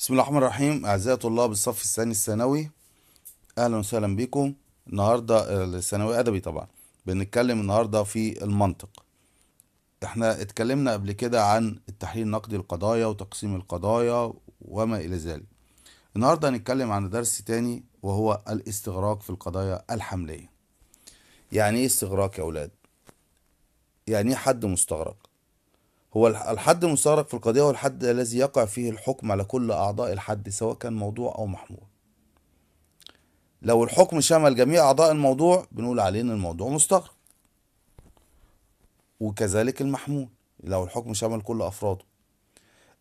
بسم الله الرحمن الرحيم. أعزائي طلاب الصف الثاني الثانوي أهلا وسهلا بكم. النهاردة الثانوي أدبي طبعا. بنتكلم النهاردة في المنطق. إحنا اتكلمنا قبل كده عن التحليل النقدي للقضايا وتقسيم القضايا وما إلى ذلك. النهاردة هنتكلم عن درس تاني وهو الاستغراق في القضايا الحملية. يعني إيه استغراق يا أولاد؟ يعني إيه حد مستغرق؟ هو الحد المستغرق في القضية هو الحد الذي يقع فيه الحكم على كل أعضاء الحد سواء كان موضوع أو محمول لو الحكم شمل جميع أعضاء الموضوع بنقول عليه إن الموضوع مستغرق وكذلك المحمول لو الحكم شمل كل أفراده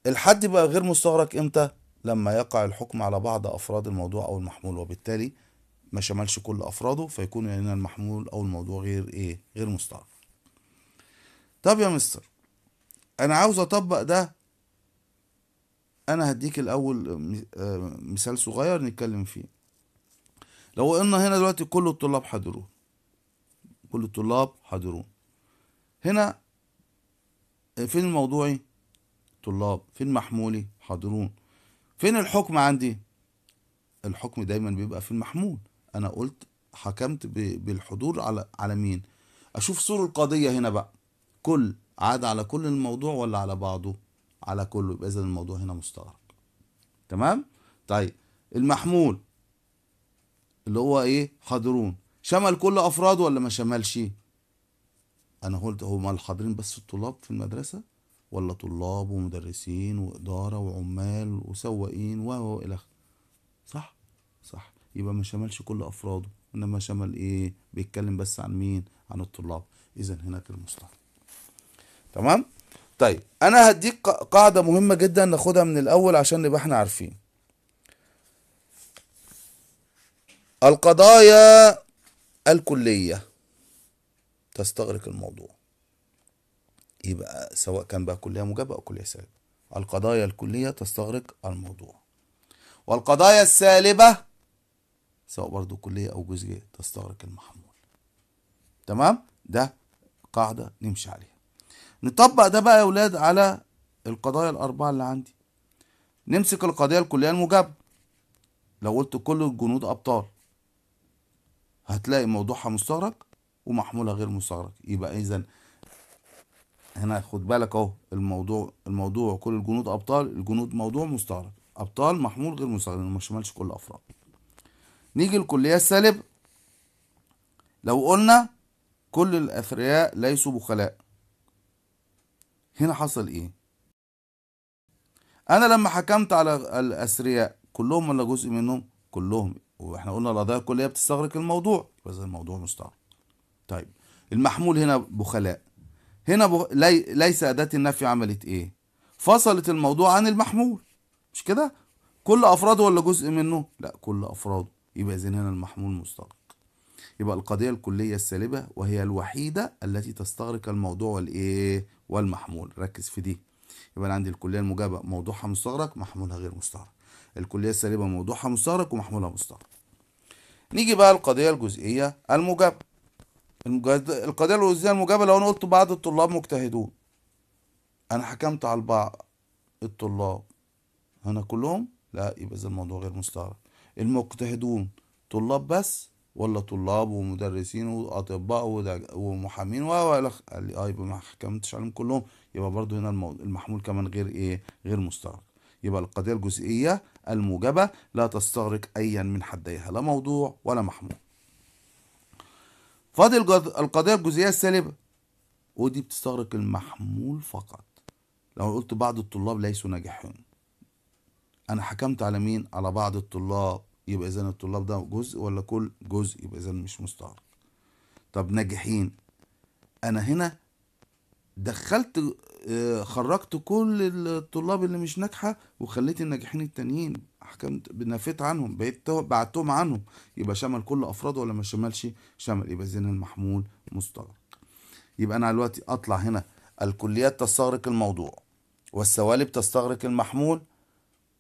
الحد بقى غير مستغرق إمتى؟ لما يقع الحكم على بعض أفراد الموضوع أو المحمول وبالتالي ما شملش كل أفراده فيكون يعني المحمول أو الموضوع غير إيه؟ غير مستغرق طب يا مستر أنا عاوز أطبق ده. أنا هديك الأول مثال صغير نتكلم فيه. لو قلنا هنا دلوقتي كل الطلاب حاضرون. كل الطلاب حاضرون. هنا فين الموضوعي طلاب. فين محمولي؟ حاضرون. فين الحكم عندي؟ الحكم دايما بيبقى في المحمول. أنا قلت حكمت بالحضور على على مين؟ أشوف صور القضية هنا بقى. كل عاد على كل الموضوع ولا على بعضه؟ على كله. يبقى اذا الموضوع هنا مستغرق. تمام؟ طيب. المحمول اللي هو إيه؟ حاضرون شمل كل أفراده ولا ما شملش؟ أنا قلت هما الحاضرين بس الطلاب في المدرسة ولا طلاب ومدرسين وإدارة وعمال وسواقين و إلى صح؟ صح. يبقى ما شملش كل أفراده. إنما شمل إيه؟ بيتكلم بس عن مين؟ عن الطلاب. اذا هناك المستغرق. تمام؟ طيب. أنا هديك قاعدة مهمة جدا ناخدها من الأول عشان نبقى إحنا عارفين. القضايا الكلية. تستغرق الموضوع. يبقى سواء كان بقى كلية موجبه أو كلية سالبة. القضايا الكلية تستغرق الموضوع. والقضايا السالبة سواء برضو كلية أو جزئية تستغرق المحمول. تمام؟ ده قاعدة نمشي عليها. نطبق ده بقى يا أولاد على القضايا الأربعة اللي عندي. نمسك القضية الكلية الموجبه لو قلت كل الجنود أبطال هتلاقي موضوعها مستغرق ومحمولها غير مستغرق. يبقى اذا هنا خد بالك أهو الموضوع الموضوع كل الجنود أبطال الجنود موضوع مستغرق. أبطال محمول غير مستغرق. ما شملش كل افراد نيجي الكلية السالبة. لو قلنا كل الأثرياء ليسوا بخلاء هنا حصل إيه؟ أنا لما حكمت على الأثرياء كلهم ولا جزء منهم؟ كلهم. وإحنا قلنا القضايا الكلية بتستغرق الموضوع بس الموضوع مستغرق طيب المحمول هنا بخلاء. هنا بخ... لي... ليس أداة النفي عملت إيه؟ فصلت الموضوع عن المحمول. مش كده؟ كل أفراده ولا جزء منه؟ لا كل أفراده. يبقى اذا هنا المحمول مستغرق. يبقى القضية الكلية السالبة وهي الوحيدة التي تستغرق الموضوع. والإيه؟ والمحمول. ركز في دي. يبقى أنا عندي الكلية الموجبه موضوعها مستغرق محمولها غير مستغرق. الكلية السالبة موضوعها مستغرق ومحمولها مستغرق. نيجي بقى القضية الجزئية الموجبه القضية الجزئية الموجبه لو أنا قلت بعض الطلاب مجتهدون. أنا حكمت على بعض الطلاب. هنا كلهم؟ لا يبقى إذا الموضوع غير مستغرق. المجتهدون طلاب بس؟ ولا طلاب ومدرسين وأطباء ومحامين. و قال لي آه يبقى ما حكمتش عليهم كلهم. يبقى برضو هنا المحمول كمان غير إيه؟ غير مستغرق يبقى القضية الجزئية الموجبة لا تستغرق ايا من حديها. لا موضوع ولا محمول. فاضل القضية الجزئية السالبة. ودي بتستغرق المحمول فقط. لو قلت بعض الطلاب ليسوا ناجحين. أنا حكمت على مين؟ على بعض الطلاب. يبقى اذا الطلاب ده جزء ولا كل جزء يبقى اذا مش مستغرق طب ناجحين. أنا هنا دخلت خرجت كل الطلاب اللي مش ناجحة وخليت الناجحين التانيين. حكمت نفيت عنهم بقيت بعدتهم عنهم. يبقى شمل كل افراده ولا ما شملش؟ شمل. يبقى اذا المحمول مستغرق يبقى أنا دلوقتي أطلع هنا. الكليات تستغرق الموضوع والسوالب تستغرق المحمول.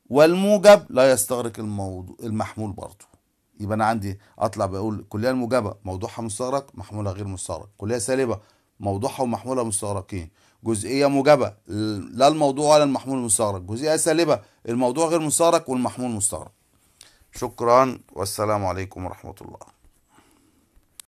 والموجب لا يستغرق الموضوع المحمول برضه. يبقى أنا عندي أطلع بقول الكليه الموجبة موضوعها مستغرق محمولها غير مستغرق. كلية سالبة موضوعها ومحمولها مستغرقين. جزئية موجبة لا الموضوع ولا المحمول مستغرق. جزئية سالبة الموضوع غير مستغرق والمحمول مستغرق. شكرا والسلام عليكم ورحمة الله.